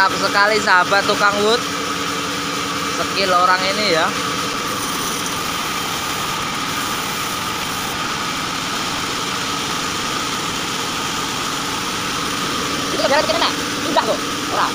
mantap sekali sahabat tukang wood skill orang ini ya Itu biar kita Sudah kok. orang.